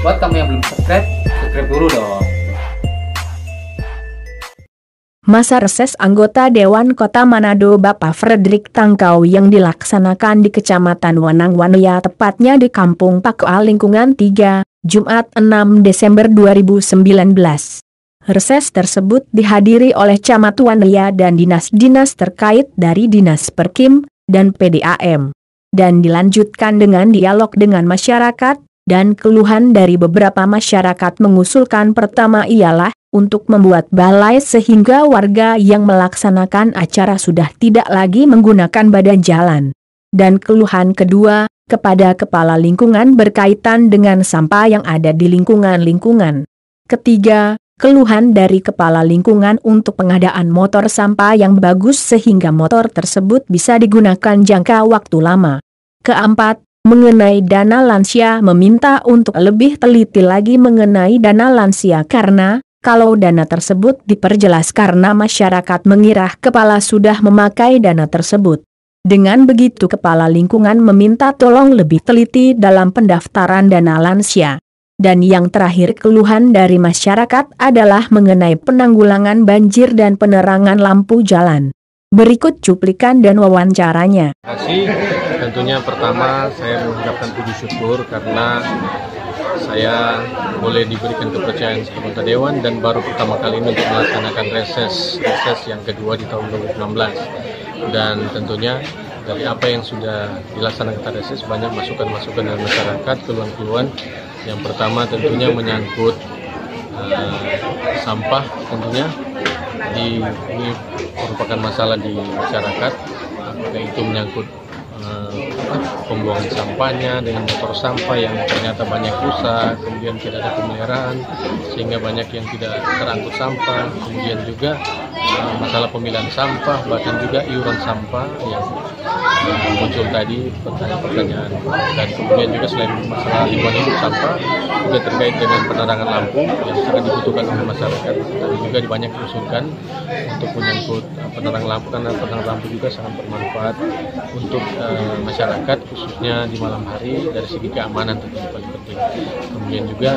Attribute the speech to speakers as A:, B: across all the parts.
A: Buat kamu yang belum subscribe, subscribe dulu dong. Masa reses anggota Dewan Kota Manado Bapak Frederick Tangkau yang dilaksanakan di Kecamatan Wanang Wanuya tepatnya di Kampung Pakual Lingkungan 3, Jumat 6 Desember 2019. Reses tersebut dihadiri oleh Camat Wanuya dan dinas-dinas terkait dari Dinas Perkim dan PDAM. Dan dilanjutkan dengan dialog dengan masyarakat, dan keluhan dari beberapa masyarakat mengusulkan pertama ialah untuk membuat balai sehingga warga yang melaksanakan acara sudah tidak lagi menggunakan badan jalan. Dan keluhan kedua, kepada kepala lingkungan berkaitan dengan sampah yang ada di lingkungan-lingkungan. Ketiga, keluhan dari kepala lingkungan untuk pengadaan motor sampah yang bagus sehingga motor tersebut bisa digunakan jangka waktu lama. Keempat, Mengenai dana lansia meminta untuk lebih teliti lagi mengenai dana lansia karena, kalau dana tersebut diperjelas karena masyarakat mengira kepala sudah memakai dana tersebut. Dengan begitu kepala lingkungan meminta tolong lebih teliti dalam pendaftaran dana lansia. Dan yang terakhir keluhan dari masyarakat adalah mengenai penanggulangan banjir dan penerangan lampu jalan. Berikut cuplikan dan wawancaranya.
B: Kasih. Tentunya pertama saya mengucapkan puji syukur karena saya boleh diberikan kepercayaan sebagai dewan dan baru pertama kali ini untuk melaksanakan reses reses yang kedua di tahun 2016 dan tentunya dari apa yang sudah dilaksanakan reses banyak masukan-masukan dari masyarakat keluhan-keluhan yang pertama tentunya menyangkut uh, sampah tentunya di ini merupakan masalah di masyarakat apakah itu menyangkut uh, pembuangan sampahnya dengan motor sampah yang ternyata banyak rusak kemudian tidak ada pemeliharaan sehingga banyak yang tidak terangkut sampah kemudian juga uh, masalah pemilihan sampah bahkan juga iuran sampah yang muncul tadi pertanyaan-pertanyaan dan kemudian juga selain masalah lingkungan hidup sampah juga terkait dengan penerangan lampu yang sangat dibutuhkan oleh masyarakat dan juga banyak diusulkan untuk menyangkut penerang lampu karena penerang lampu juga sangat bermanfaat untuk uh, masyarakat khususnya di malam hari dari segi keamanan tentunya. Kemudian juga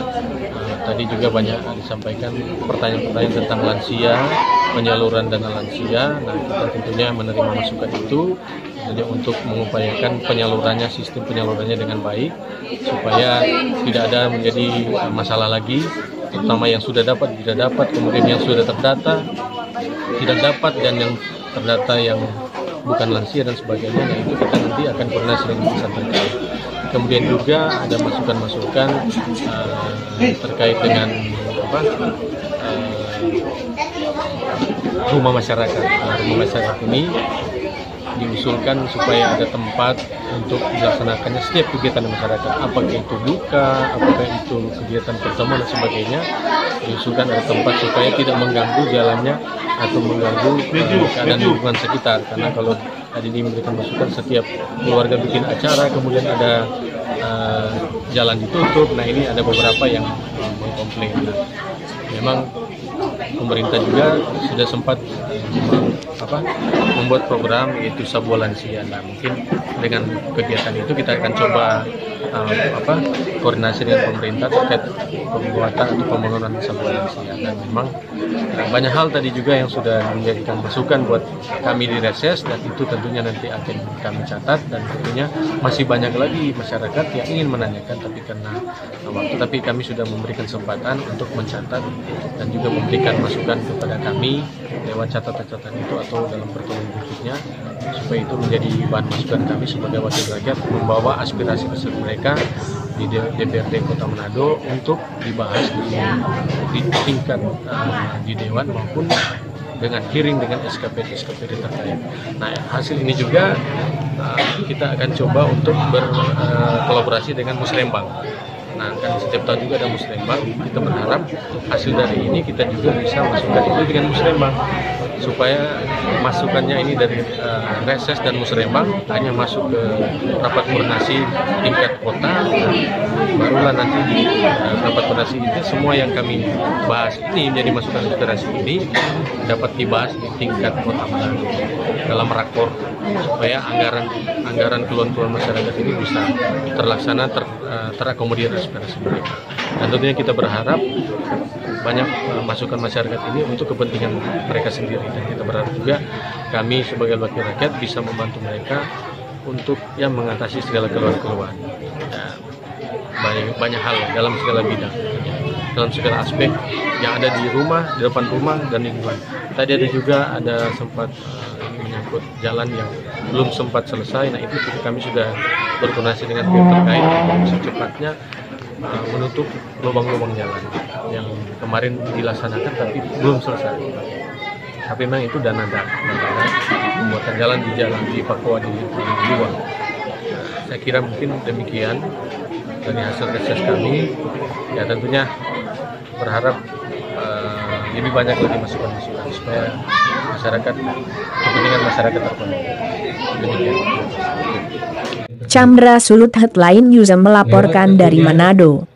B: uh, tadi juga banyak disampaikan pertanyaan-pertanyaan tentang lansia, penyaluran dana lansia. Nah kita tentunya menerima masukan itu tentunya untuk mengupayakan penyalurannya sistem penyalurannya dengan baik supaya tidak ada menjadi masalah lagi terutama yang sudah dapat tidak dapat kemudian yang sudah terdata tidak dapat dan yang terdata yang bukan lansia dan sebagainya nah itu kita nanti akan koordinasi dengan terkait kemudian juga ada masukan-masukan uh, terkait dengan apa uh, rumah masyarakat. Nah, rumah masyarakat ini diusulkan supaya ada tempat untuk dilaksanakannya setiap kegiatan masyarakat. Apakah itu buka apakah itu kegiatan pertemuan dan sebagainya diusulkan ada tempat supaya tidak mengganggu jalannya atau mengganggu uh, keadaan lingkungan sekitar. Karena kalau tadi ini memberikan masukan setiap keluarga bikin acara kemudian ada uh, jalan ditutup. Nah ini ada beberapa yang uh, mengkomplain. Nah, memang pemerintah juga sudah sempat apa membuat program yaitu Sabuah Lansia. Nah mungkin dengan kegiatan itu kita akan coba um, apa koordinasi dengan pemerintah terkait pembuatan atau pembangunan Sabuah Lansia. Dan memang uh, banyak hal tadi juga yang sudah menjadikan masukan buat kami di reses dan itu tentunya nanti akan kami catat dan tentunya masih banyak lagi masyarakat yang ingin menanyakan tapi karena waktu tapi kami sudah memberikan kesempatan untuk mencatat dan juga memberikan masukan kepada kami lewat catatan-catatan itu atau dalam pertemuan berikutnya supaya itu menjadi bahan masukan kami sebagai wakil rakyat membawa aspirasi aspirasi mereka di DPRD Kota Manado untuk dibahas di, di tingkat uh, di Dewan maupun dengan hearing dengan SKPD SKPD terkait. Nah hasil ini juga uh, kita akan coba untuk berkolaborasi uh, dengan Musrembang Nah, kan setiap tahun juga ada musrembang. Kita berharap hasil dari ini kita juga bisa masukkan itu dengan musrembang supaya masukannya ini dari uh, reses dan musrembang hanya masuk ke rapat koordinasi tingkat kota. Barulah nanti di uh, rapat koordinasi itu semua yang kami bahas ini menjadi masukan aspirasi ini dapat dibahas di tingkat kota Manado dalam rakor supaya anggaran anggaran keluhan-keluhan masyarakat ini bisa terlaksana ter, uh, terakomodir aspirasi mereka. Dan tentunya kita berharap banyak uh, masukan masyarakat ini untuk kepentingan mereka sendiri. Dan kita berharap juga kami sebagai wakil rakyat bisa membantu mereka untuk yang mengatasi segala keluhan-keluhan. Ya, banyak banyak hal dalam segala bidang dalam segala aspek yang ada di rumah di depan rumah dan lingkungan tadi ada juga ada sempat uh, menyangkut jalan yang belum sempat selesai. Nah itu kami sudah berkoordinasi dengan pihak terkait. Untuk secepatnya menutup lubang-lubang jalan yang kemarin dilaksanakan tapi belum selesai. Tapi memang itu dana dana pembuatan jalan di jalan di Papua di, di luar saya kira mungkin demikian dari hasil reses kami. Ya tentunya berharap uh, lebih banyak lagi masukan-masukan supaya masyarakat kepentingan masyarakat terpenuhi
A: Chandra Sulut Headline News melaporkan dari Manado.